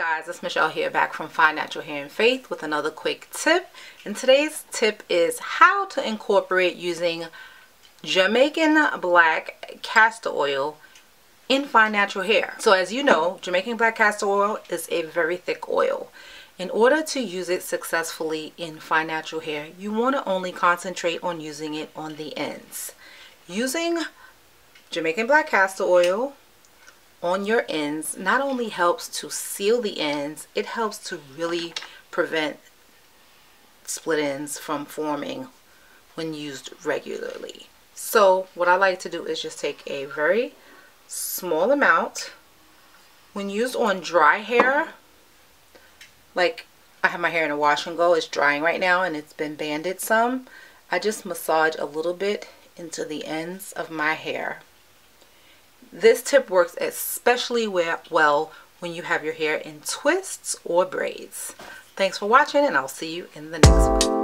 guys, it's Michelle here back from Fine Natural Hair and Faith with another quick tip. And today's tip is how to incorporate using Jamaican Black Castor Oil in Fine Natural Hair. So as you know, Jamaican Black Castor Oil is a very thick oil. In order to use it successfully in Fine Natural Hair, you want to only concentrate on using it on the ends. Using Jamaican Black Castor Oil on your ends not only helps to seal the ends, it helps to really prevent split ends from forming when used regularly. So what I like to do is just take a very small amount. When used on dry hair, like I have my hair in a wash and go, it's drying right now and it's been banded some. I just massage a little bit into the ends of my hair this tip works especially well when you have your hair in twists or braids. Thanks for watching and I'll see you in the next one.